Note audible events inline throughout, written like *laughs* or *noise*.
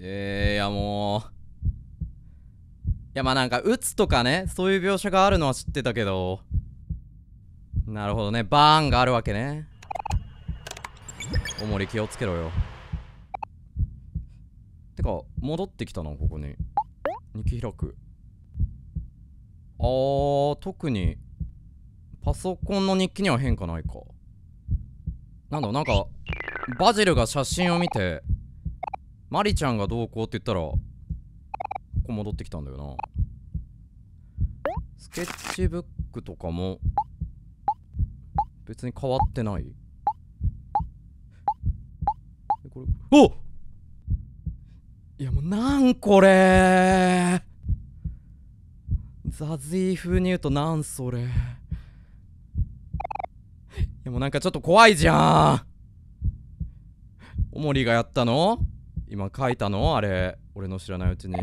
えー、いやもう。いやまあなんか打つとかねそういう描写があるのは知ってたけど。なるほどね。バーンがあるわけね。おもり気をつけろよ。てか戻ってきたなここに。日記開く。あー特に。パソコンの日記には変化ないか。なんだなんかバジルが写真を見てマリちゃんがどうこうって言ったらここ戻ってきたんだよな。スケッチブックとかも別に変わってない。これおいやもうなんこれ！ザズィ風に言うとなんそれ。いやもうなんかちょっと怖いじゃん。おもりがやったの？今書いたの？あれ。俺の知らないうちに。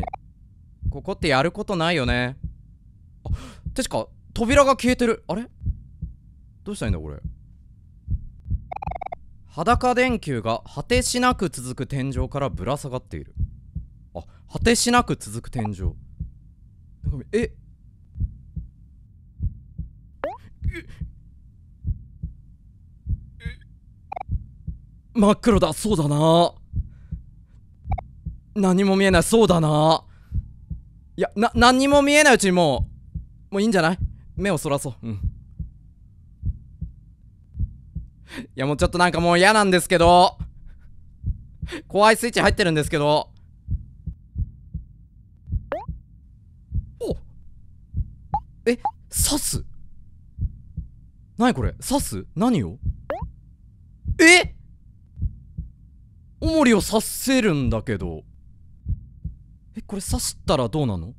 ここってやることないよね。あ確か扉が消えてる。あれ？どうしたらいいんだこれ？裸電球が果てしなく続く天井からぶら下がっている。あ果てしなく続く天井。なんかえ？真っ黒だ。そうだな。何も見えない。そうだな。いやな何も見えないうちにもうもういいんじゃない？目をそらそう。うん。いやもうちょっとなんかもう嫌なんですけど。怖いスイッチ入ってるんですけど。おえ刺す何これ？刺す何を？え？おもりを刺せるんだけど。えこれ刺したらどうなの？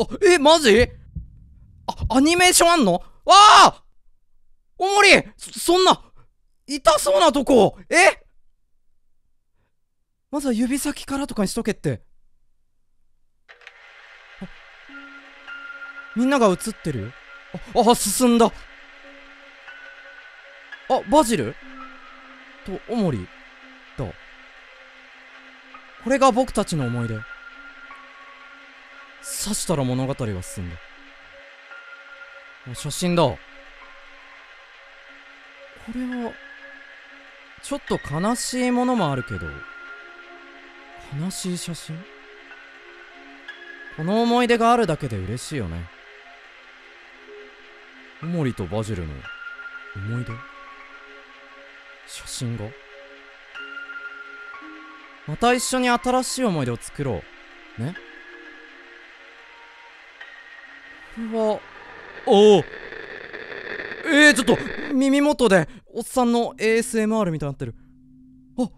あえマジ？あアニメーションあんの？わあ！おもりそそんな痛そうなとこ。え？まずは指先からとかにしとけって。みんなが映ってる？ああ進んだ。あバジル？とオモリこれが僕たちの思い出。刺したら物語が進んだ。写真だ。これはちょっと悲しいものもあるけど悲しい写真？この思い出があるだけで嬉しいよね。オモリとバジルの思い出？写真が？また一緒に新しい思い出を作ろう。ね？これはおおえー、ちょっと耳元でおっさんの ASMR みたいになってる。あ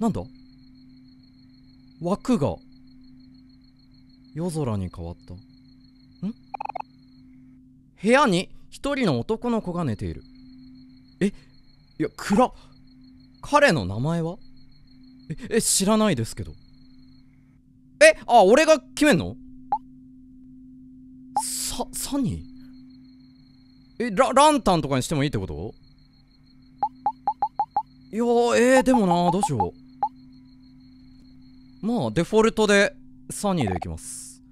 なんだ？枠が夜空に変わった。ん？部屋に一人の男の子が寝ている。え？いや暗っ。彼の名前は？ええ知らないですけど。えあ俺が決めんの？ササニー？えラランタンとかにしてもいいってこと？いやえー、でもなどうしよう。まあデフォルトでサニーでいきます。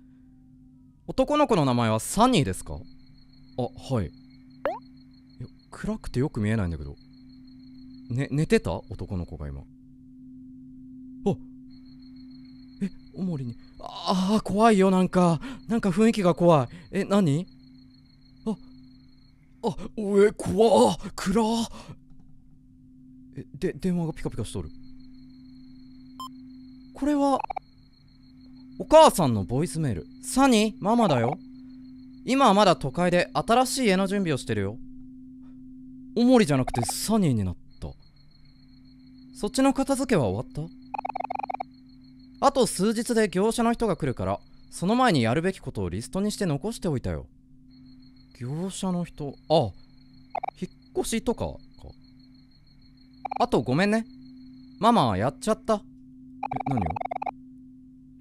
男の子の名前はサニーですか？あはい。いや暗くてよく見えないんだけど。ね寝てた？男の子が今。あえおもりに。ああ怖いよなんか。なんか雰囲気が怖い。え何？ああおえ怖っ暗っえで電話がピカピカしとる。これはお母さんのボイスメール。サニーママだよ。今はまだ都会で新しい家の準備をしてるよ。おもりじゃなくてサニーになった。そっちの片付けは終わった？あと数日で業者の人が来るからその前にやるべきことをリストにして残しておいたよ。業者の人あ引っ越しとかか。あとごめんね。ママやっちゃった。え何を？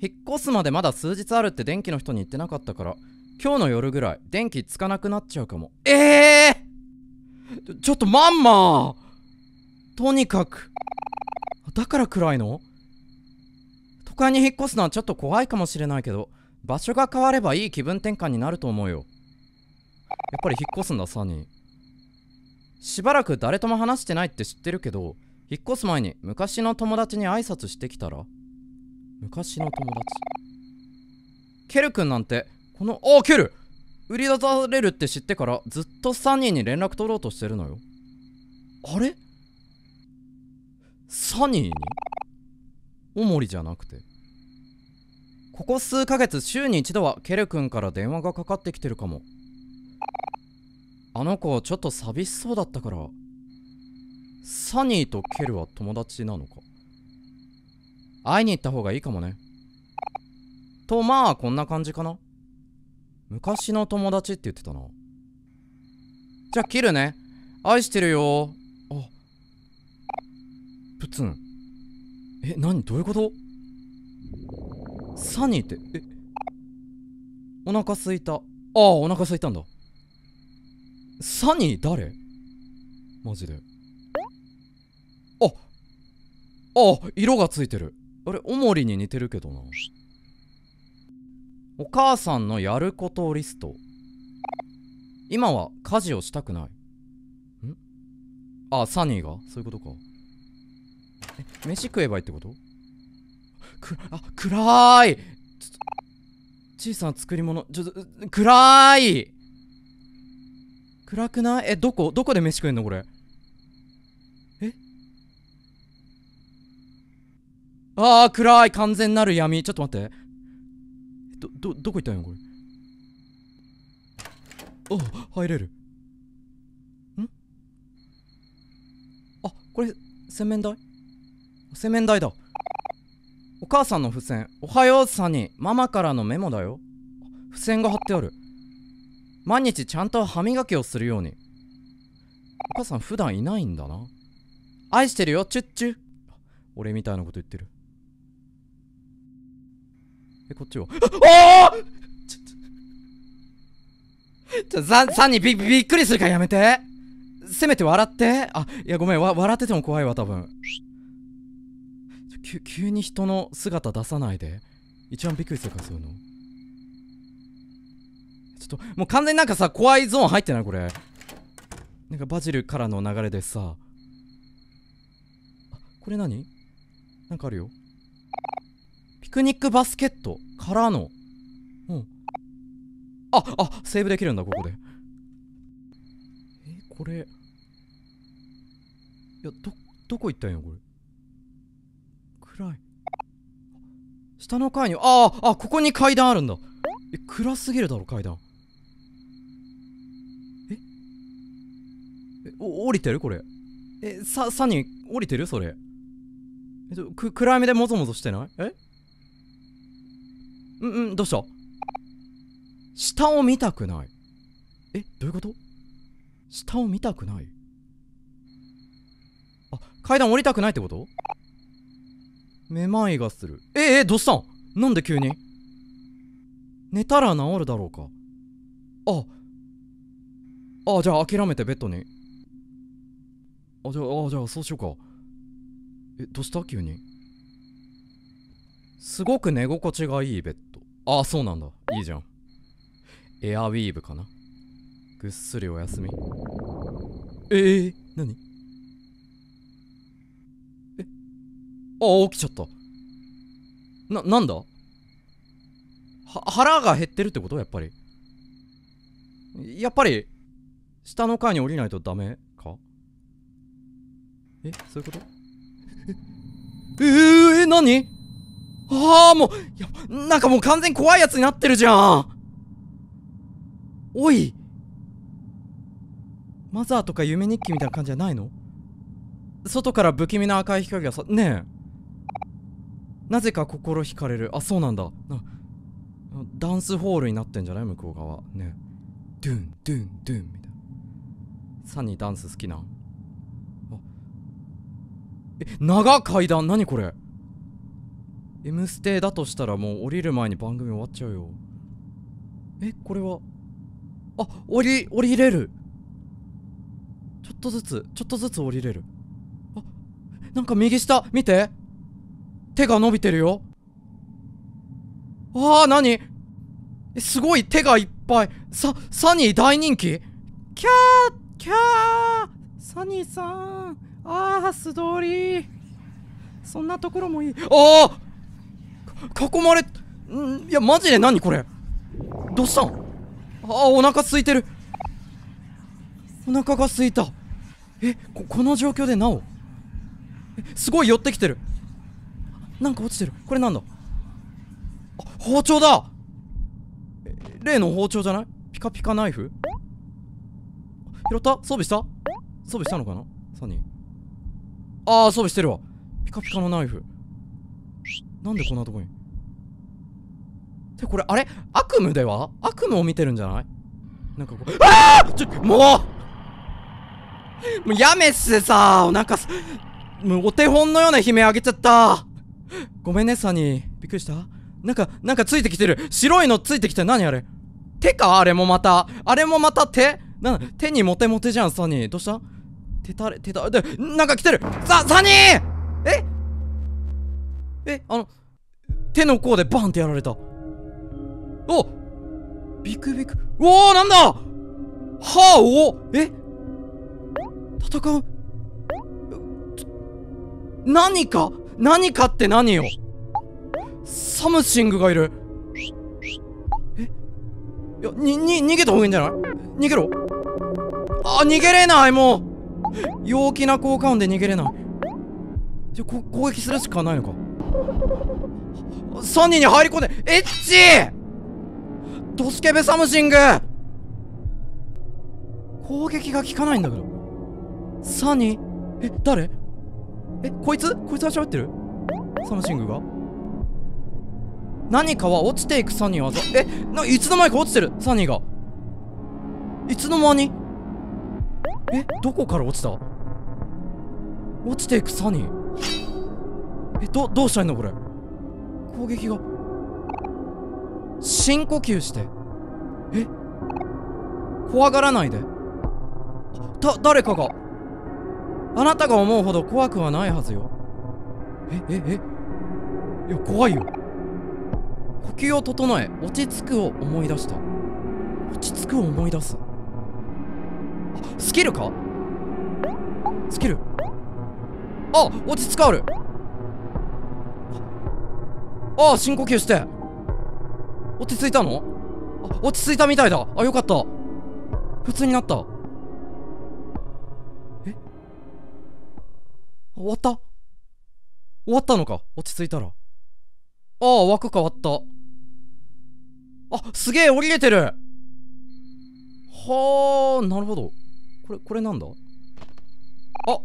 引っ越すまでまだ数日あるって電気の人に言ってなかったから今日の夜ぐらい電気つかなくなっちゃうかも。ええー、ちょっとマンマ！とにかく。だから暗いの？都会に引っ越すのはちょっと怖いかもしれないけど場所が変わればいい気分転換になると思うよ。やっぱり引っ越すんだサニー。しばらく誰とも話してないって知ってるけど引っ越す前に昔の友達に挨拶してきたら？昔の友達？ケル君なんてこのあケル！売り出されるって知ってからずっとサニーに連絡取ろうとしてるのよ。あれ？サニーに？おもりじゃなくて？ここ数ヶ月週に一度はケル君から電話がかかってきてるかも。あの子ちょっと寂しそうだったから。サニーとケルは友達なのか？会いに行った方がいいかもね。とまあこんな感じかな。昔の友達って言ってたな。じゃあ切るね。愛してるよ。ツンえ何？どういうこと？サニーって？え？お腹すいた。ああお腹すいたんだ。サニー誰？マジで。ああ色がついてる。あれおもりに似てるけどな。お母さんのやることリスト。今は家事をしたくない。ん？あサニーが？そういうことか。え *laughs* 飯食えばいいってこと？くあ暗い。小さな作り物。ちょっと暗い。暗くない？えどこ？どこで飯食えんのこれ？え？ああ暗い。完全なる闇。ちょっと待って。どどどこ行ったんや？これ。あ入れる。ん？あこれ洗面台？洗面台だ。お母さんの付箋。おはようさにママからのメモだよ。付箋が貼ってある。毎日ちゃんと歯磨きをするように。お母さん普段いないんだな。愛してるよチュッチュ。俺みたいなこと言ってる。えこっちは？ああちょっとちょササニーびびっくりするからやめて。せめて笑って。あいやごめんわ笑ってても怖いわ多分。急に人の姿出さないで。一番びっくりするかそういうの。ちょっともう完全になんかさ怖いゾーン入ってない？これ。なんかバジルからの流れでさ。あこれ何？なんかあるよ。ピクニックバスケット。からの。うん。ああセーブできるんだここで。えこれ。いやどどこ行ったんやこれ暗い下の階にあああここに階段あるんだ。え暗すぎるだろ階段。え？えお降りてる？これ。えさサニー降りてる？それ。えっとく暗闇でもぞもぞしてない？え？うんうんどうした？下を見たくない。えどういうこと？下を見たくない。あ階段降りたくないってこと？めまいがする。ええどうしたん？なんで急に？寝たら治るだろうか。ああじゃあ諦めてベッドに。あじゃああじゃあそうしようか。えどうした？急に？すごく寝心地がいいベッド。ああそうなんだ。いいじゃん。エアウィーヴかな。ぐっすりお休み。ええー、何？あ起きちゃった。ななんだ？は腹が減ってるってこと？やっぱり。やっぱり下の階に降りないとダメか？えそういうこと？*laughs* ええー、何？ああもうやなんかもう完全に怖いやつになってるじゃん。おい。マザーとか夢日記みたいな感じじゃないの？外から不気味な赤い光がさねえ。なぜか心惹かれる。あそうなんだ。ダンスホールになってんじゃない？向こう側。ね。ドゥンドゥンドゥンみたいな。サニーダンス好きなん？あ。え長階段？何これ？M ステだとしたらもう降りる前に番組終わっちゃうよ。えこれは？あ降り降りれる。ちょっとずつちょっとずつ降りれる。あなんか右下見て。手が伸びてるよ。ああ何？すごい手がいっぱい。さサニー大人気？キャーキャー。サニーさん。ああ素通り。そんなところもいい。ああ囲まれん？いやマジで？何これ？どうしたん？ああお腹空いてる。お腹が空いた。えここの状況でなお？えすごい寄ってきてる。なんか落ちてる。これなんだ？あ包丁だ！例の包丁じゃない？ピカピカナイフ？拾った？装備した？装備したのかな？サニー。ああ装備してるわ。ピカピカのナイフ。なんでこんなとこに？でこれあれ？悪夢では？悪夢を見てるんじゃない？なんかこう。ああちょもう！もうやめっすさお腹すもうお手本のような悲鳴あげちゃったごめんねサニー。びっくりした？なんかなんかついてきてる。白いのついてきてる。何あれ？手か？あれもまた。あれもまた手？な手にモテモテじゃんサニー。どうした？手たれ手たれでなんか来てる。さサニー！え？えあの手の甲でバンってやられた。おビクビク。おおなんだ？はあおえ？戦う？何か？何かって何よ？ something がいる。え？いやにに逃げた方がいいんじゃない？逃げろ。あ逃げれないもう。陽気な効果音で逃げれない。じゃこ攻撃するしかないのか。3人に入り込んで。エッチ！ドスケベ something！攻撃が効かないんだけど。サニー？え誰？えこいつ？こいつが喋ってる？ something が？何かは落ちていくサニーはえないつの間にか落ちてる？サニーが。いつの間に？えどこから落ちた？落ちていくサニー。えどどうしたいいの？これ。攻撃が。深呼吸して。え？怖がらないで。だ誰かが。あなたが思うほど怖くはないはずよ。えええ？いや怖いよ。呼吸を整え落ち着くを思い出した。落ち着くを思い出す。あスキルか？スキル？あ落ち着かある。ああ深呼吸して。落ち着いたの？あ落ち着いたみたいだ。あよかった。普通になった。終わった？終わったのか？落ち着いたら。ああ枠変わった。あすげえ降りれてる。はあなるほど。これこれなんだ？あ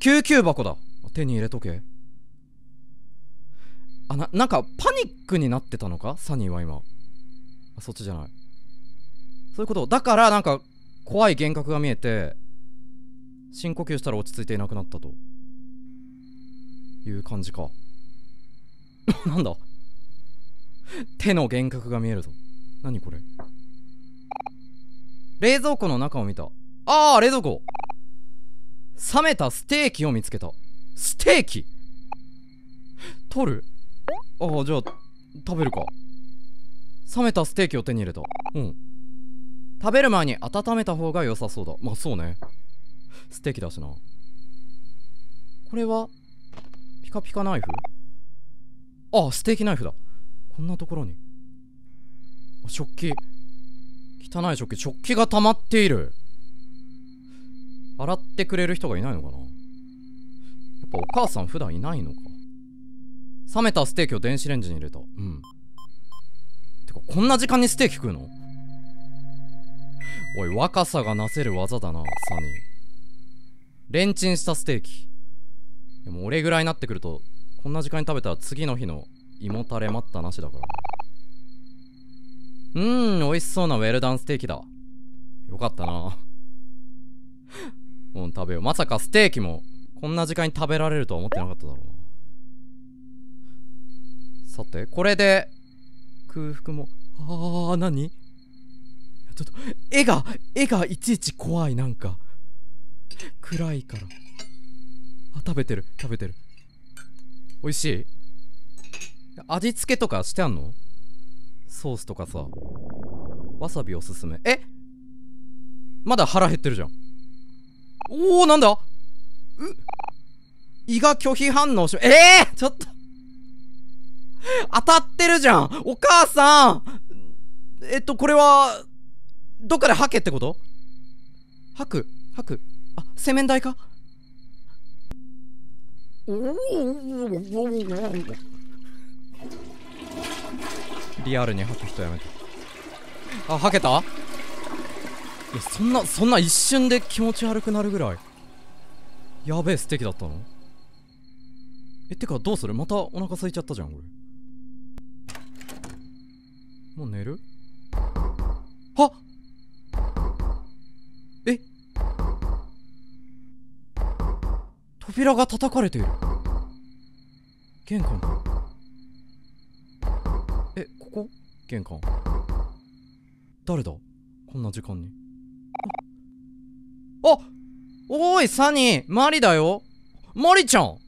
救急箱だ。手に入れとけ。あななんかパニックになってたのか？サニーは今。あそっちじゃない。そういうこと。だからなんか怖い幻覚が見えて。深呼吸したら落ち着いていなくなったと。いう感じか。*laughs* なんだ。手の幻覚が見えるぞ。何これ。冷蔵庫の中を見た。ああ冷蔵庫。冷めたステーキを見つけた。ステーキ。取る？ああじゃあ食べるか。冷めたステーキを手に入れた。うん。食べる前に温めた方が良さそうだ。まあそうね。ステーキだしな。これはピカピカナイフ？あステーキナイフだ。こんなところに。食器。汚い食器。食器が溜まっている。洗ってくれる人がいないのかな？やっぱお母さん普段いないのか。冷めたステーキを電子レンジに入れた。うん。てかこんな時間にステーキ食うの？おい若さがなせる技だなサニー。レンチンしたステーキ。でも俺ぐらいになってくるとこんな時間に食べたら次の日の胃もたれ待ったなしだから。うーん美味しそうなウェルダンステーキだ。よかったな。*laughs* うん食べよう。まさかステーキもこんな時間に食べられるとは思ってなかっただろうな。さてこれで空腹も。ああ何？ちょっと絵が絵がいちいち怖いなんか。暗いから。あ食べてる食べてる。美味しい？味付けとかしてあんの？ソースとかさ。わさびおすすめ。え？まだ腹減ってるじゃん。おおなんだ？う？胃が拒否反応しええー、ちょっと。当たってるじゃん。お母さん。えっとこれはどっかで吐けってこと？吐く吐く。あ洗面台か？リアルに吐く人やめて。あ吐けた？いやそんなそんな一瞬で気持ち悪くなるぐらい。やべえ素敵だったの？えてかどうする？またお腹空いちゃったじゃん俺もう寝る？はっえ扉が叩かれている。玄関。かえここ？玄関。誰だ？こんな時間に。あおいサニー。マリだよ。マリちゃん。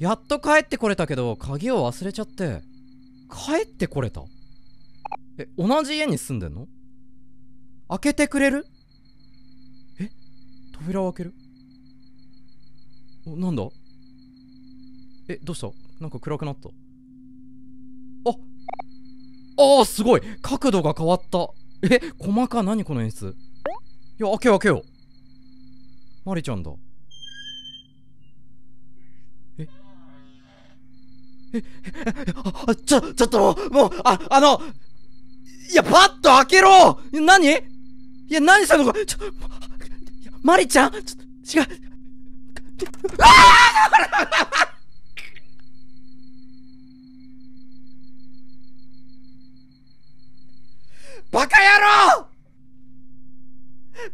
やっと帰ってこれたけど鍵を忘れちゃって。帰ってこれた。え同じ家に住んでんの？開けてくれる？え？扉を開ける？なんだ？えどうした？なんか暗くなった。ああーすごい。角度が変わった。え細か何？この演出。いや開けよ開けよマリちゃんだ。え？ええあちょちょっともうああのいやパッと開けろ！何？いや何したの？かちょマリちゃん？ちょっと違う。*laughs* バカ野郎!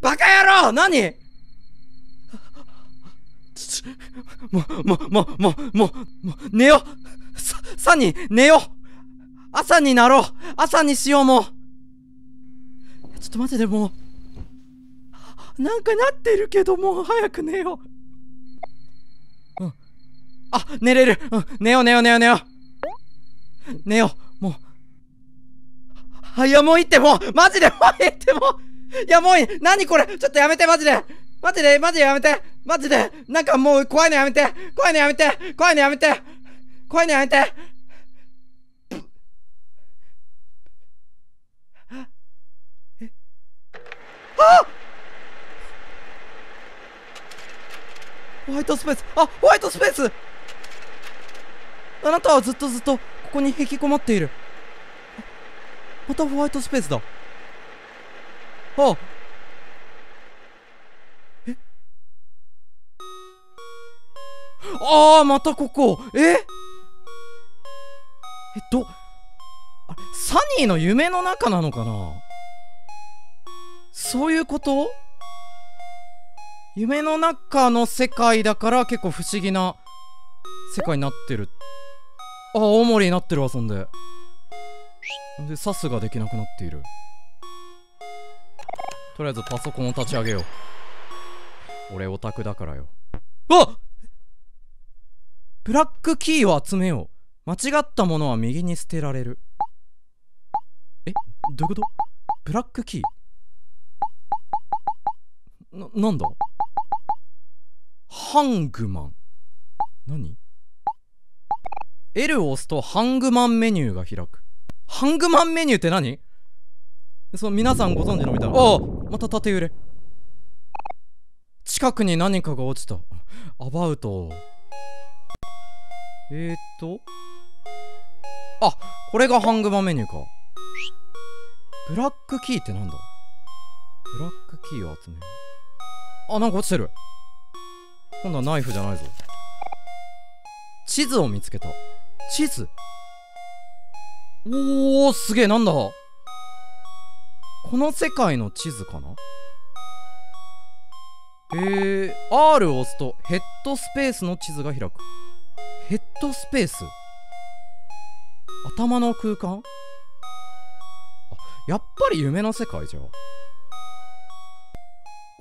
バカ野郎!何?もう、もう、もう、もう、もう、寝よさ、さに、寝よ朝になろう!朝にしようも!うちょっと待ってでも、なんかなってるけどもう早く寝よう。あ、寝れる。うん、寝よう寝よう寝よう寝よう。寝よう。もう。あ、いや、もういいって、もう。マジでもういいって、もう。いや、もういい。何これ。ちょっとやめて、マジで。マジで、マジでやめて。マジで。なんかもう怖いのやめて。怖いのやめて。怖いのやめて。怖いのやめて。え？あ！ホワイトスペース。あホワイトスペース。あなたはずっとずっとここに引きこもっている。またホワイトスペースだ。あ。え？ああまたここ。え？えっとサニーの夢の中なのかな？そういうこと？夢の中の世界だから結構不思議な世界になってるあ大盛りになってるわそんで。でサスができなくなっている。とりあえずパソコンを立ち上げよう。俺オタクだからよ。あブラックキーを集めよう。間違ったものは右に捨てられる。え？どういうこと？ブラックキー？な、なんだ？ハングマン。何？?L を押すとハングマンメニューが開く。ハングマンメニューって何？そう皆さんご存知のみたいな。あ。あまた縦揺れ。近くに何かが落ちた。アバウト。えー、っと。あこれがハングマンメニューか。ブラックキーってなんだ？ブラックキーを集める。あなんか落ちてる。今度はナイフじゃないぞ。地図を見つけた地図。おーすげえなんだ。この世界の地図かな？えー、R を押すとヘッドスペースの地図が開く。ヘッドスペース？頭の空間？あやっぱり夢の世界じゃ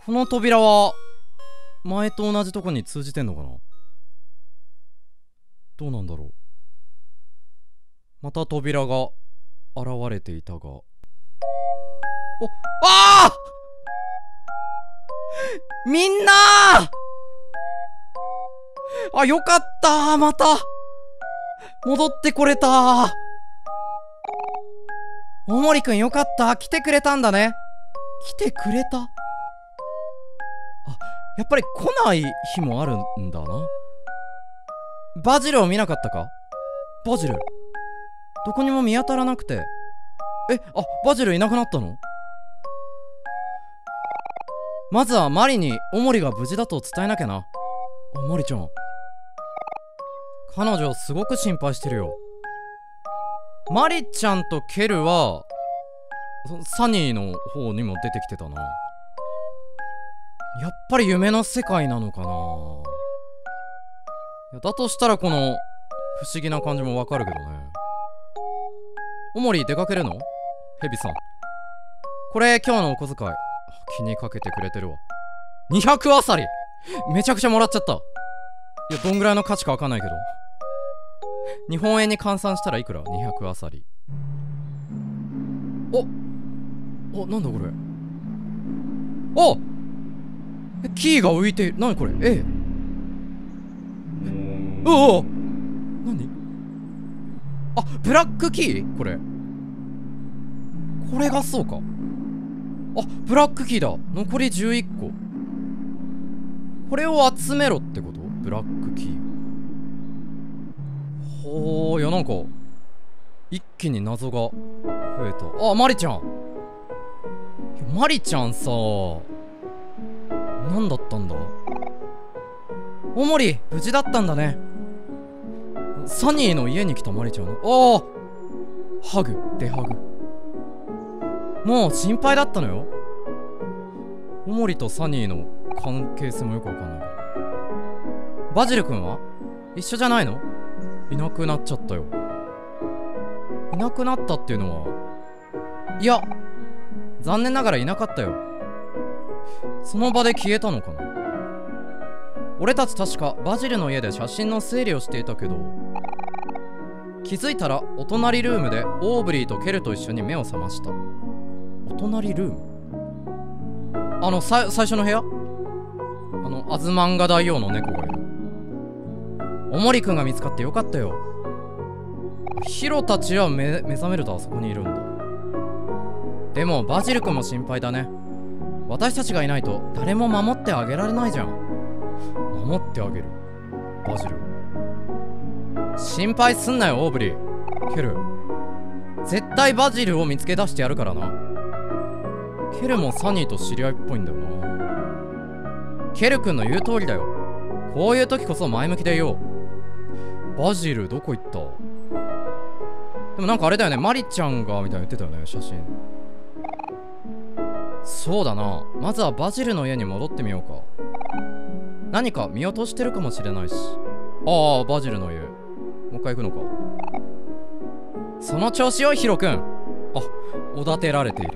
この扉は前と同じとこに通じてんのかな？どうなんだろう。また扉が現れていたが。おああみんな！あよかった。また。戻ってこれた。おもりくんよかった。来てくれたんだね。来てくれた？あやっぱり来ない日もあるんだな。バジルを見なかったか？バジル。どこにも見当たらなくて。えあバジルいなくなったの？まずはマリにおもりが無事だと伝えなきゃな。あマリちゃん。彼女すごく心配してるよ。マリちゃんとケルはサニーの方にも出てきてたな。やっぱり夢の世界なのかな。だとしたらこの不思議な感じもわかるけどね。おもり出かけるの？ヘビさん。これ今日のお小遣い気にかけてくれてるわ。200あさり。めちゃくちゃもらっちゃった。いやどんぐらいの価値かわかんないけど。日本円に換算したらいくら ?200 あさり。おおなんだこれ？おキーが浮いて何これ？え？おお何あブラックキー？これ。これがそうか。あブラックキーだ。残り11個。これを集めろってこと？ブラックキー。ほーいやなんか一気に謎が増えた。あマリちゃん。マリちゃんさ。何だったんだ？おもり無事だったんだね。サニーの家に来たマリちゃんのああハグデハグ。もう心配だったのよ。おもりとサニーの関係性もよくわかんないバジル君は？一緒じゃないの？いなくなっちゃったよ。いなくなったっていうのは？いや残念ながらいなかったよ。その場で消えたのかな。俺たち確かバジルの家で写真の整理をしていたけど気づいたらお隣ルームでオーブリーとケルと一緒に目を覚ました。お隣ルーム？あの最初の部屋？あのアズマンガ大王の猫がいる。おもりくんが見つかってよかったよ。ヒロたちは目目覚めるとあそこにいるんだ。でもバジル君も心配だね。私たちがいないと誰も守ってあげられないじゃん。守ってあげる。バジル。心配すんなよオーブリーケル。絶対バジルを見つけ出してやるからな。ケルもサニーと知り合いっぽいんだよな。ケル君の言う通りだよ。こういう時こそ前向きでいよう。バジルどこ行った？でもなんかあれだよね。マリちゃんがみたいな言ってたよね写真。そうだな。まずはバジルの家に戻ってみようか。何か見落としてるかもしれないし。ああバジルの家。もう一回行くのか。その調子よヒロくんあおだてられている。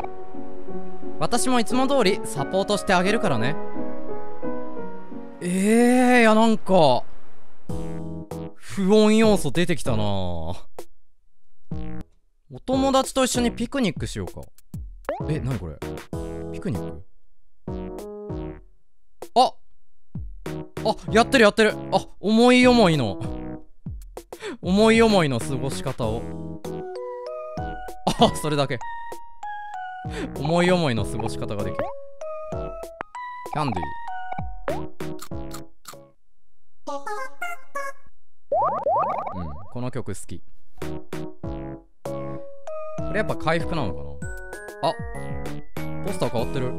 私もいつも通りサポートしてあげるからね。ええー、いやなんか不穏要素出てきたな。お友達と一緒にピクニックしようか。えなにこれ。ピクニック？ああやってるやってる。あ思い思いの。*laughs* 思い思いの過ごし方を。あそれだけ。思い思いの過ごし方ができる。キャンディー。うんこの曲好き。これやっぱ回復なのかな？あポスター変わってる。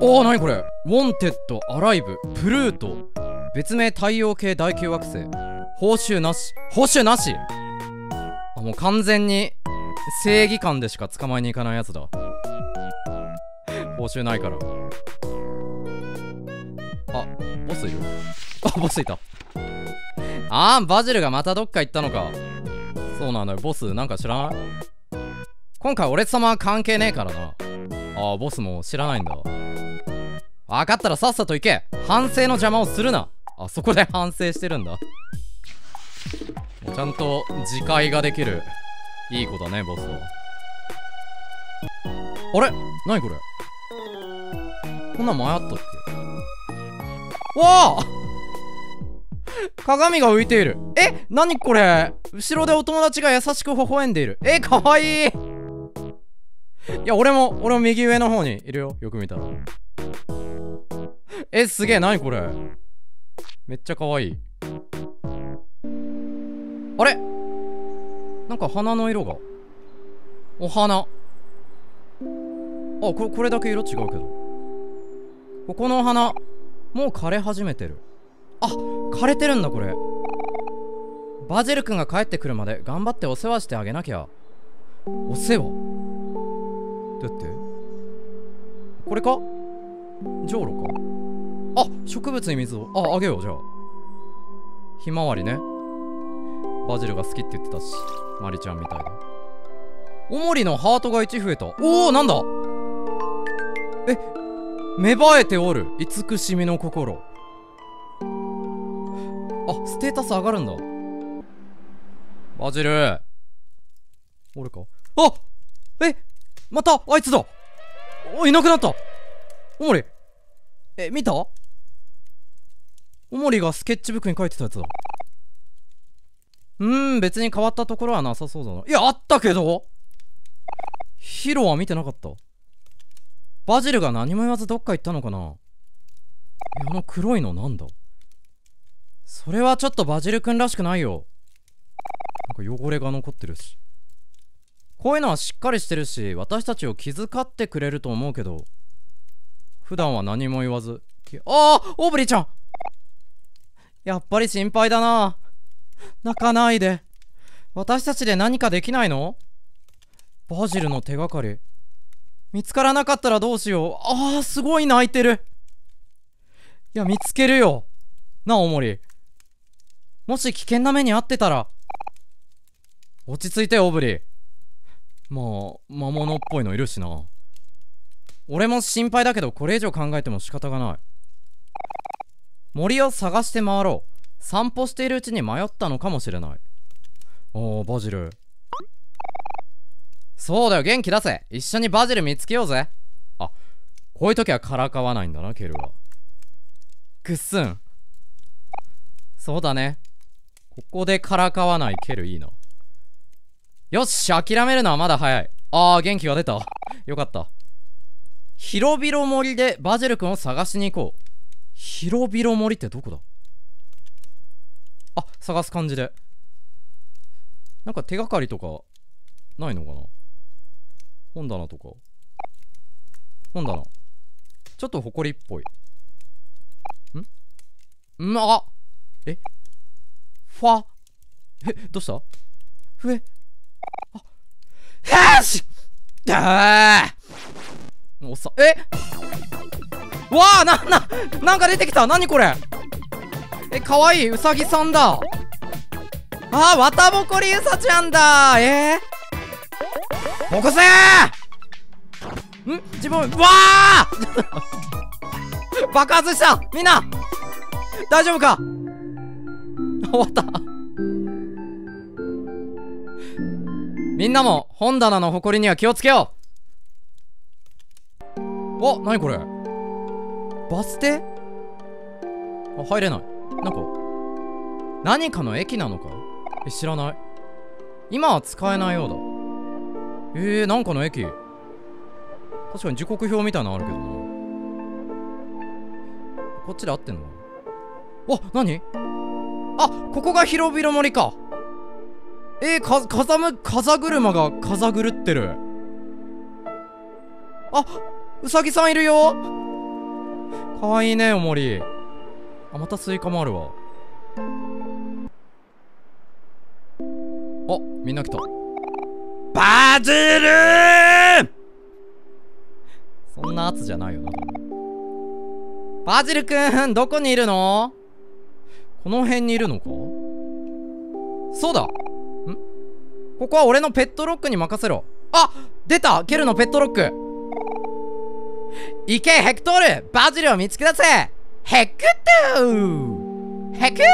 おお何これ？ wanted alive プルート別名太陽系第9惑星。報酬なし。報酬なし？あもう完全に正義感でしか捕まえに行かないやつだ。報酬ないから。あボスいる？あボスいた。あーバジルがまたどっか行ったのか。そうなのよ。ボスなんか知らない？今回俺様は関係ねえからな。あーボスも知らないんだ。分かったらさっさと行け。反省の邪魔をするな。あそこで反省してるんだ。ちゃんと自戒ができるいい子だねボスは。あれ？何これ？こんなん前あったっけ？わあ！鏡が浮いている。え？何これ？後ろでお友達が優しく微笑んでいる。え？かわいい。いや俺も俺も右上の方にいるよ。よく見たら。え？すげえ。何これ？めっちゃかわいい。あれ？なんか花の色が。お花。あこれこれだけ色違うけど。ここのお花もう枯れ始めてる。あ枯れてるんだこれ。バジル君が帰ってくるまで頑張ってお世話してあげなきゃ。お世話？だって？これか？じょうろか。あ植物に水を。ああげようじゃあ。ひまわりね。バジルが好きって言ってたしマリちゃんみたいで。おもりのハートが1増えた。おおなんだ！え芽生えておる。慈しみの心。あステータス上がるんだ。バジル。俺か？あえまたあいつだ。おいなくなった。おもり。え見た？おもりがスケッチブックに書いてたやつだ。うーん別に変わったところはなさそうだな。いやあったけど。ヒロは見てなかった。バジルが何も言わずどっか行ったのかな。あの黒いのなんだ。それはちょっとバジルくんらしくないよ。なんか汚れが残ってるし。こういうのはしっかりしてるし私たちを気遣ってくれると思うけど。普段は何も言わず。ああオーブリーちゃん。やっぱり心配だな。泣かないで。私たちで何かできないの？バジルの手がかり。見つからなかったらどうしよう。ああすごい泣いてる。いや見つけるよ。なあおもりもし危険な目に遭ってたら。落ち着いてオブリまあ魔物っぽいのいるしな。俺も心配だけどこれ以上考えても仕方がない。森を探して回ろう。散歩しているうちに迷ったのかもしれない。おーバジル。そうだよ元気出せ。一緒にバジル見つけようぜ。あこういう時はからかわないんだなケルは。くっすん。そうだね。ここでからかわないケルいいな。よし諦めるのはまだ早い。あー元気が出た。よかった。広々森でバジル君を探しに行こう。広々森ってどこだ？あ探す感じで。なんか手がかりとかないのかな？本棚とか。本棚。ちょっとほこりっぽい。ん？んあえ？ファ？えどうした？笛？あよし！あー！おっさえ？わあなななんか出てきた。何これ？えかわい。いうさぎさんだ。あわたぼこりうさちゃんだ。えー、起こせー！ん？自分わあ *laughs* 爆発した。みんな大丈夫か？*laughs* 終わった。みんなも本棚の埃には気をつけよう。おなにこれ？バス停？あ入れない。なんか何かの駅なのか？え知らない。今は使えないようだ。えー、なんかの駅？確かに時刻表みたいなのあるけどな。こっちで合ってんの？あ何？あここが広々森か。えー、か風む風車が風狂ってる。あうさぎさんいるよ。かわいいねオモリ。あまたスイカもあるわ。あみんな来た。バジルそんなやつじゃないよな。バジルくんどこにいるの？この辺にいるのか？そうだ。ん？ここは俺のペットロックに任せろ。あ出た。ケルのペットロック。行けヘクトール。バジルを見つけ出せ。ヘクトー。ヘクー。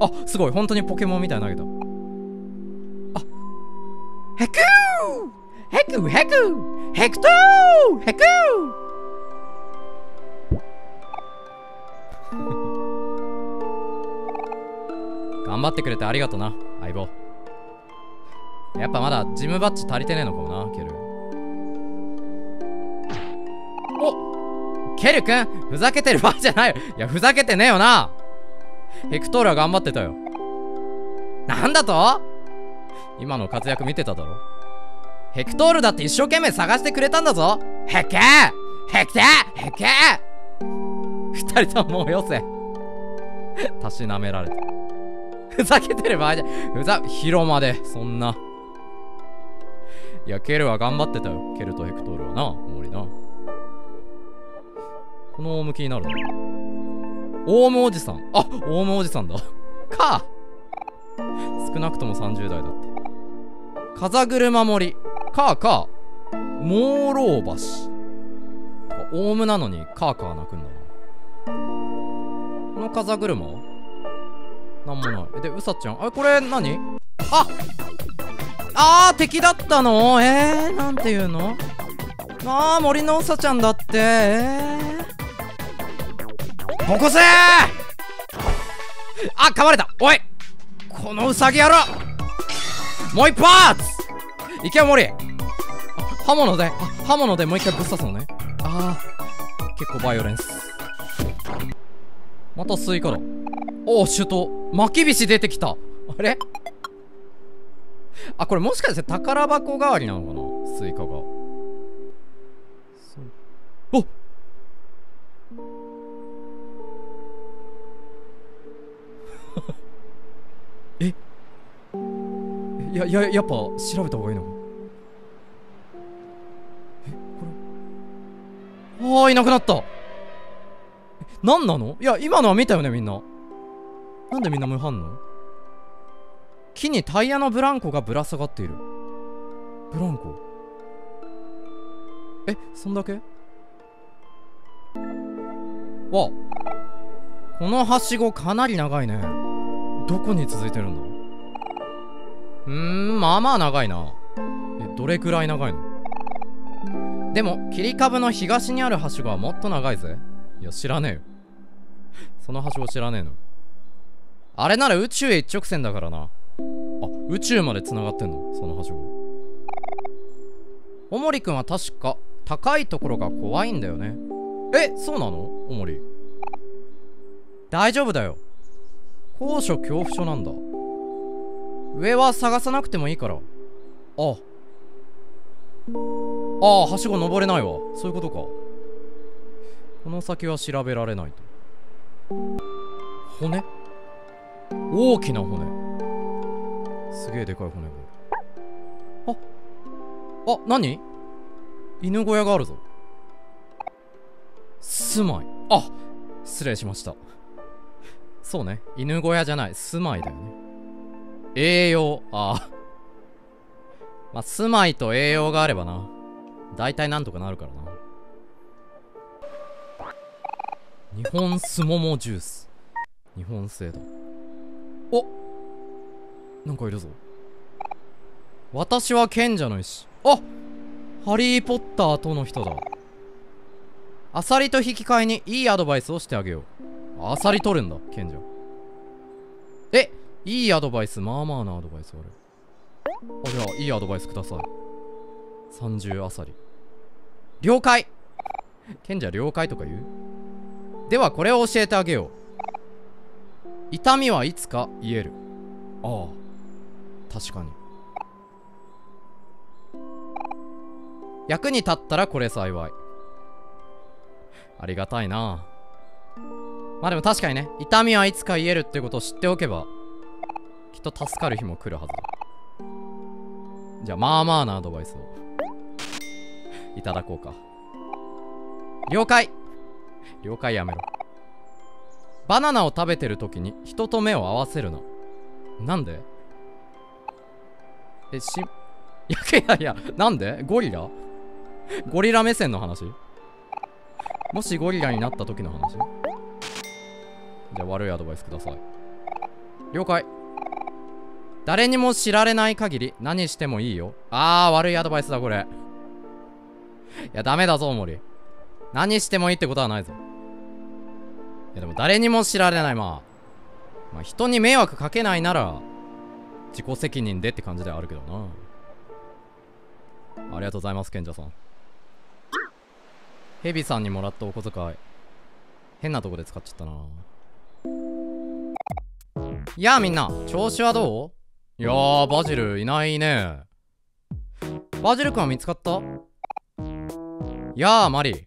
あすごい。本当にポケモンみたいに投げた。あ。ヘクー。ヘクヘクヘクトー。ヘクー。*laughs* 頑張ってくれてありがとな相棒。やっぱまだジムバッジ足りてねえのかもなケルケル君ふざけてる場合じゃないよ。いやふざけてねえよな。ヘクトールは頑張ってたよ。なんだと？今の活躍見てただろ。ヘクトールだって一生懸命探してくれたんだぞ。ヘケヘケヘケ二人とももうよせ。たしなめられたふざけてる場合じゃふざ広間でそんな。いやケルは頑張ってたよ。ケルとヘクトールはな。このオウム気になるなオウムおじさん。あオウムおじさんだ。*laughs* か。少なくとも30代だった。風車森。かあか。あモーロー橋。オウムなのにカーカー鳴くんだな。この風車なんもない。でうさちゃん？あれこれ何？ああー敵だったの？えー、なんていうの？あー森のうさちゃんだって。えー、起こせ！あ噛まれた。おい！このウサギ野郎！もう一発！いけオモリ！刃物で刃物でもう一回ぶっ刺すのね。ああ結構バイオレンス。またスイカだおお首都巻き菱出てきた。あれ？あこれもしかして宝箱代わりなのかな？スイカが。おいやややっぱ調べた方がいいのえこれ？ああいなくなった。何なの？いや今のは見たよねみんな。なんでみんな無反応？木にタイヤのブランコがぶら下がっている。ブランコ？えそんだけ？わこのはしごかなり長いね。どこに続いてるんだ？うーんまあまあ長いな。えどれくらい長いの？でも切り株の東にあるはしごはもっと長いぜ。いや知らねえよ。そのはしご知らねえの。あれなら宇宙へ一直線だからな。あ宇宙まで繋がってんの？そのはしごおもりくんは確か高いところが怖いんだよね。えそうなの？おもり大丈夫だよ。高所恐怖症なんだ。上は探さなくてもいいから。あ。ああはしご登れないわ。そういうことか。この先は調べられないと。骨？大きな骨。すげえでかい骨が。あ。あ何？犬小屋があるぞ。住まい。あ失礼しました。そうね。犬小屋じゃない。住まいだよね。栄養。あ。あまあ住まいと栄養があればな。大体なんとかなるからな。日本すももジュース。日本製だおなんかいるぞ。私は賢者の石。あハリー・ポッターとの人だ。アサリと引き換えにいいアドバイスをしてあげよう。アサリ取るんだ賢者。いいアドバイスまあまあなアドバイスある。あじゃあいいアドバイスください。30アサリ了解。賢者了解とか言う？ではこれを教えてあげよう。痛みはいつか癒える。ああ。確かに。役に立ったらこれ幸い。ありがたいな。まあでも確かにね。痛みはいつか癒えるってことを知っておけばきっと助かる日も来るはずだ。じゃあまあまあなアドバイスを。いただこうか。了解。了解やめろ。バナナを食べてる時に人と目を合わせるな。なんで？えしいやいやいやなんで？ゴリラ？ゴリラ目線の話？もしゴリラになった時の話？じゃあ悪いアドバイスください。了解。誰にも知られない限り何してもいいよ。あー悪いアドバイスだこれ。いやダメだぞ森。何してもいいってことはないぞ。いやでも誰にも知られないまあ。まあ人に迷惑かけないなら自己責任でって感じではあるけどな。ありがとうございます賢者さん。ヘビさんにもらったお小遣い変なとこで使っちゃったな。やあみんな調子はどう？いやーバジルいないね。バジル君は見つかった？やあマリ。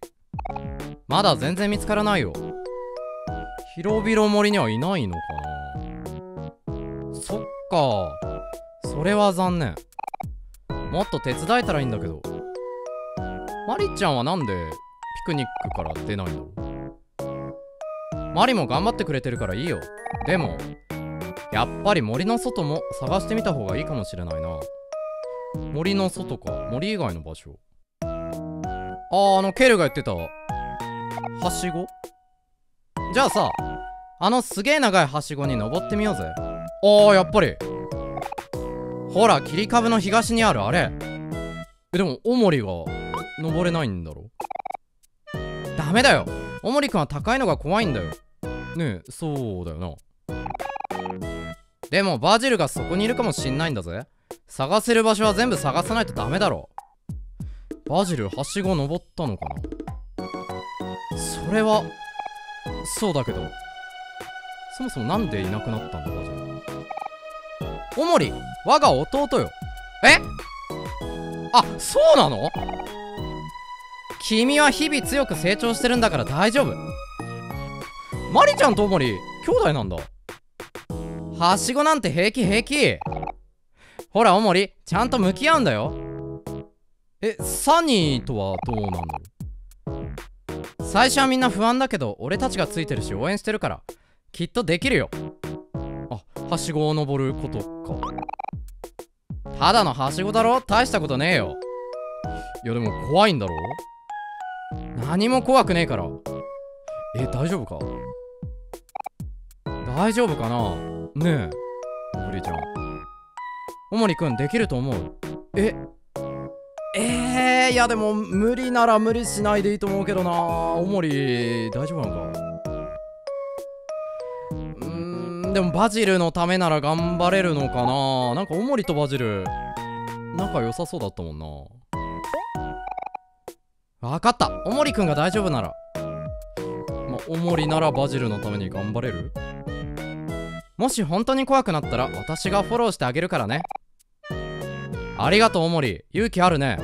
まだ全然見つからないよ。広々森にはいないのかな。そっか。それは残念。もっと手伝えたらいいんだけど。マリちゃんはなんでピクニックから出ないんだろう？マリも頑張ってくれてるからいいよ。でもやっぱり森の外も探してみた方がいいかもしれないな。森の外か。森以外の場所。あーあのケルが言ってた。はしご？じゃあさあのすげえ長いはしごに登ってみようぜ。あーやっぱり。ほら切り株の東にあるあれ。えでもおもりが登れないんだろ？ダメだよ。おもりくんは高いのが怖いんだよ。ねえそうだよな。でもバジルがそこにいるかもしんないんだぜ。探せる場所は全部探さないとダメだろ。バジルはしご登ったのかな。それはそうだけどそもそもなんでいなくなったんだバジル。おもり我が弟よ。え？あそうなの？君は日々強く成長してるんだから大丈夫。マリちゃんとおもり兄弟なんだ。はしごなんて平気平気。ほらおもりちゃんと向き合うんだよ。えサニーとはどうなんだろう？最初はみんな不安だけど俺たちがついてるし応援してるからきっとできるよ。あはしごを登ることか。ただのはしごだろ？大したことねえよ。いやでも怖いんだろ？何も怖くねえから。え大丈夫か？大丈夫かな？ねえ。おぶりちゃん。おもりくんできると思う。え？えー、いやでも無理なら無理しないでいいと思うけどな。おもり大丈夫なのか？うーんでもバジルのためなら頑張れるのかな。なんかおもりとバジル仲良さそうだったもんな。わかった。おもりくんが大丈夫なら。まおもりならバジルのために頑張れる？もし本当に怖くなったら私がフォローしてあげるからね。ありがとうおもり勇気あるね。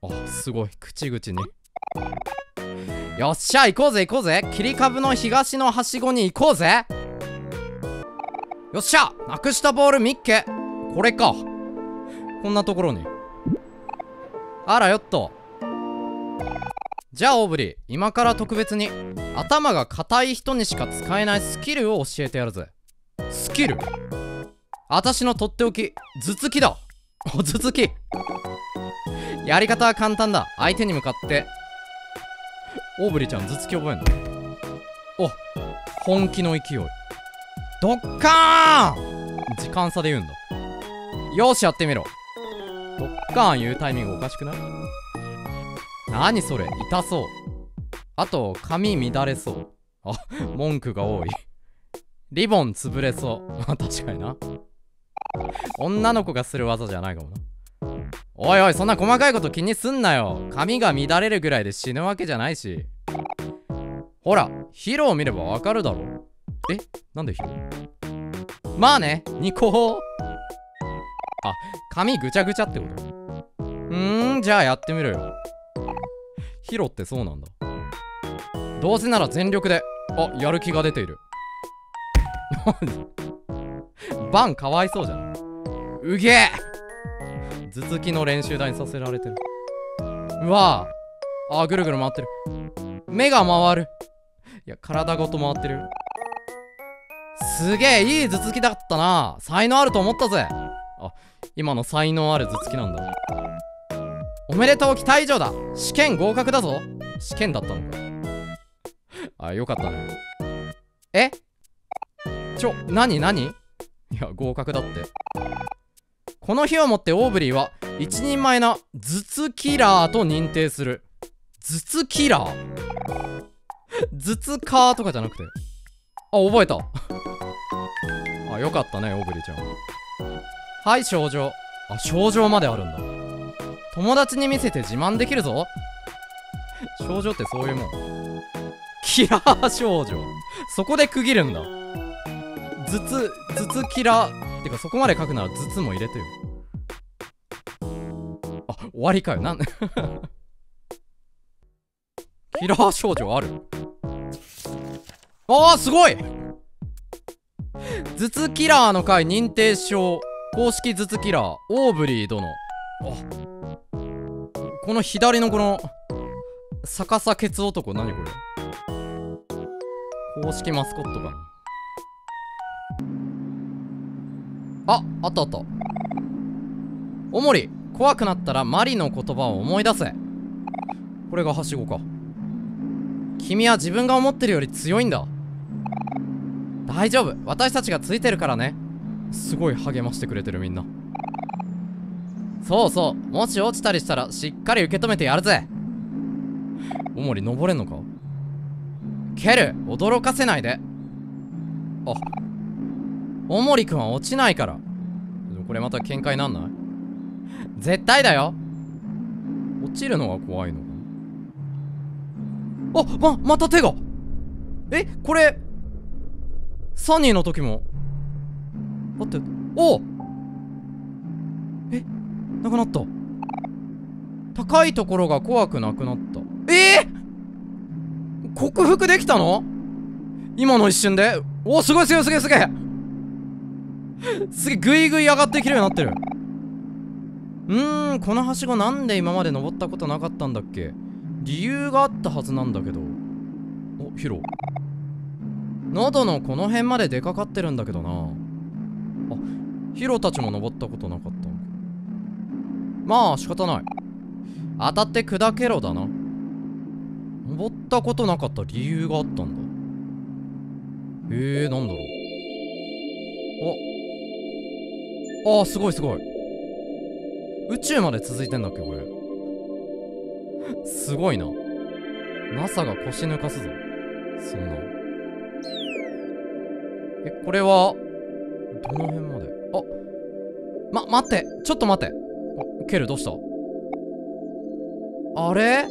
あすごい。口々に。よっしゃ行こうぜ行こうぜ。切り株の東のはしごに行こうぜ。よっしゃなくしたボールミッケ。これか。こんなところに。あらよっと。じゃあオブリー今から特別に頭が硬い人にしか使えないスキルを教えてやるぜ。スキル？私のとっておき頭突きだ。お頭突き。やり方は簡単だ。相手に向かって。オーブリーちゃん頭突き覚えんの？お本気の勢い。ドッカーン！時間差で言うんだ。よしやってみろ。ドッカーン言うタイミングおかしくない？何それ痛そう。あと髪乱れそう。あ文句が多い。リボン潰れそう。ま *laughs* あ確かにな。女の子がする技じゃないかもな。おいおいそんな細かいこと気にすんなよ。髪が乱れるぐらいで死ぬわけじゃないし。ほらヒロを見ればわかるだろ。え？なんでヒロ？まあねニコ。あ髪ぐちゃぐちゃってこと？うーんじゃあやってみろよ。ヒロってそうなんだ。どうせなら全力で。あやる気が出ている。*laughs* バンかわいそうじゃないうげえ。頭突きの練習台にさせられてる。うわあ。ぐるぐる回ってる。目が回る。いや体ごと回ってる。すげえいい頭突きだったな。才能あると思ったぜ。あ今の才能ある頭突きなんだ。おめでとう期待以上だ。試験合格だぞ。試験だったのか。あよかった。ねえ？ちょ何何いや合格だって。この日をもってオーブリーは一人前な頭痛キラーと認定する。頭痛キラー？頭痛カーとかじゃなくて。あ覚えた。あよかったねオーブリーちゃん。はい症状。あ症状まであるんだ。友達に見せて自慢できるぞ。症状ってそういうもん。キラー症状。そこで区切るんだ。頭痛頭痛キラーってかそこまで書くなら頭痛も入れてよ。あ終わりかよ。なん *laughs* キラー症状ある。あーすごい。頭痛キラーの回認定証。公式頭痛キラー。オーブリー殿。あこの左のこの逆さケツ男。何これ。公式マスコットかな。ああったあった。おもり怖くなったらマリの言葉を思い出せ。これがはしごか。君は自分が思ってるより強いんだ。大丈夫。私たちがついてるからね。すごい励ましてくれてるみんな。そうそう。もし落ちたりしたらしっかり受け止めてやるぜ。おもり登れんのか？ケル驚かせないで。あおもりくんは落ちないから。これまた喧嘩になんない？絶対だよ。落ちるのが怖いのかあままた手が。えこれサニーの時も。待って。お！えなくなった。高いところが怖くなくなった。え？ー、克服できたの？今の一瞬で？おすごいすごいすげえすげえすげえグイグイ上がっていけるようになってる。うーんこのはしごなんで今まで登ったことなかったんだっけ？理由があったはずなんだけど。おヒロ。喉のこの辺まで出かかってるんだけどな。あヒロたちも登ったことなかったまあ仕方ない。当たって砕けろだな。登ったことなかった理由があったんだ。へえー、なんだろう。あああすごいすごい。宇宙まで続いてんだっけこれ。すごいな。NASA が腰抜かすぞ。そんな。えこれはどの辺まで？あま待って。ちょっと待って。ケルどうした？あれ？ん？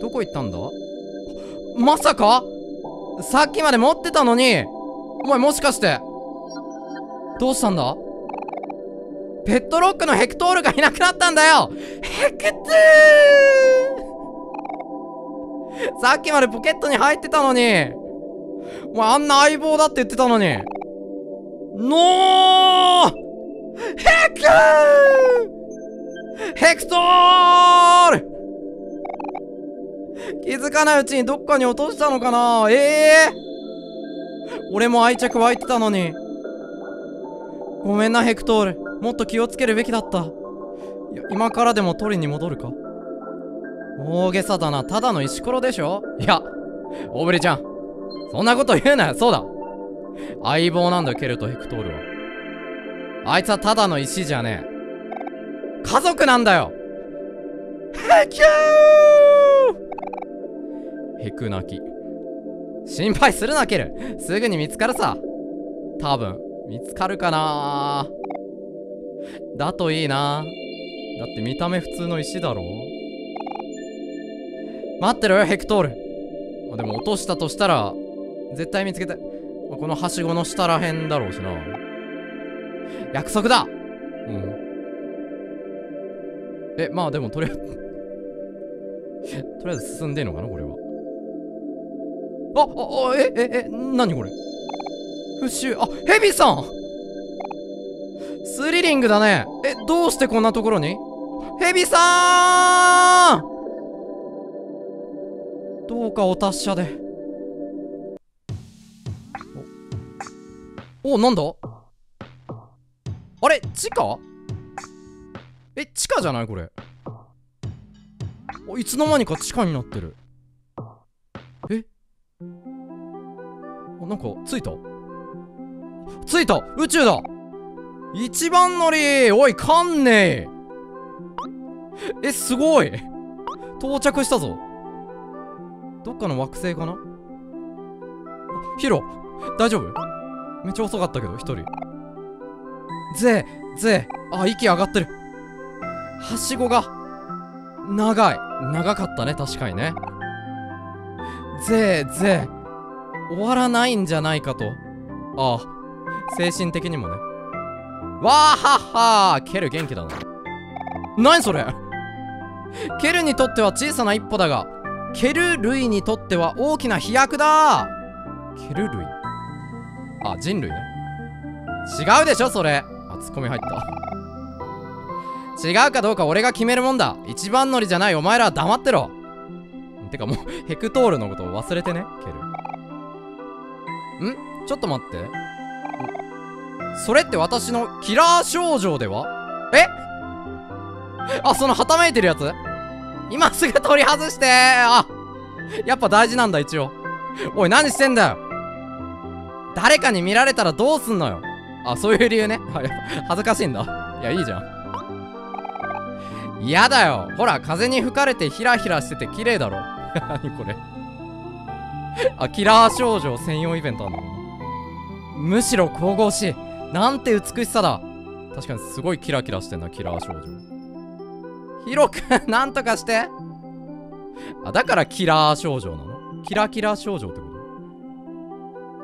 どこ行ったんだ？まさか？さっきまで持ってたのに？お前もしかして。どうしたんだ？ pet rock のヘクトールがいなくなったんだよ。ヘクトーさっきまでポケットに入ってたのに。お前あんな相棒だって言ってたのに。 No！ヘクヘクトール！気づかないうちにどっかに落としたのかな？ええー、俺も愛着湧いてたのに。ごめんなヘクトール。もっと気をつけるべきだった。今からでも取りに戻るか？大げさだな。ただの石ころでしょ？いやオブリちゃん。そんなこと言うな。よそうだ。相棒なんだケルト・ヘクトールは。あいつはただの石じゃねえ。家族なんだよ。ヘキュー！ヘク泣き。心配するなケル。すぐに見つかるさ。多分。見つかるかな？だといいな。だって見た目普通の石だろ？待ってろよヘクトール。あでも落としたとしたら絶対見つけてこのはしごの下らへんだろうしな。約束だ！うん。えまあでもとりあえずとりあえず進んでんのかなこれは。ああえええ何これ？フッシュあヘビさん。スリリングだね。えどうしてこんなところに？ヘビさーん。どうかお達者で。おおなんだ？あれ地下？え地下じゃないこれ。いつの間にか地下になってる。え？あなんか着いた？着いた宇宙だ。一番乗り。おいかんねええすごい。到着したぞ。どっかの惑星かな？ヒロ大丈夫？めっちゃ遅かったけど一人。ぜえぜえあ息上がってる。はしごが。長い。長かったね確かにね。ぜえぜえ終わらないんじゃないかと。ああ精神的にもね。わーはっはー。ケル元気だな。何それ。ケルにとっては小さな一歩だがケル類にとっては大きな飛躍だ。ケル類？あ人類ね。違うでしょそれ。あツッコミ入った。違うかどうか俺が決めるもんだ。一番乗りじゃない。お前らは黙ってろ。てかもうヘクトールのことを忘れてねケル。ん？ちょっと待って。それって私のキラー症状では？え？あそのはためいてるやつ？今すぐ取り外して！あやっぱ大事なんだ一応。おい何してんだよ？誰かに見られたらどうすんのよ？あそういう理由ね。あやっぱ恥ずかしいんだ。いやいいじゃん。嫌だよ。ほら風に吹かれてヒラヒラしてて綺麗だろ。*laughs* 何これ？あキラー少女専用イベントあんの？むしろ神々しい。なんて美しさだ。確かにすごいキラキラしてんなキラー少女。ヒロくん *laughs* なんとかして。あだからキラー少女なの？キラキラ少女ってこ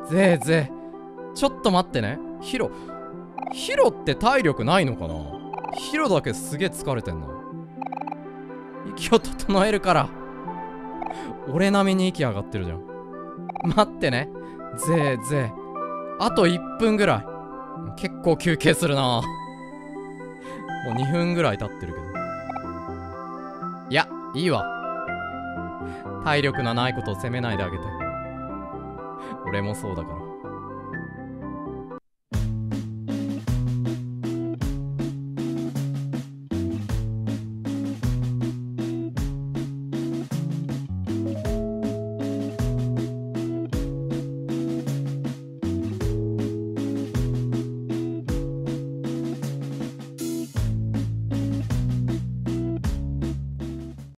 と？ぜえぜえ。ちょっと待ってね。ヒロヒロって体力ないのかな？ヒロだけすげえ疲れてんな。息を整えるから。俺並みに息上がってるじゃん。待ってね。ぜえぜえ。あと1分ぐらい。結構休憩するな。もう2分ぐらい経ってるけど。いやいいわ。体力のないことを責めないであげて。俺もそうだから。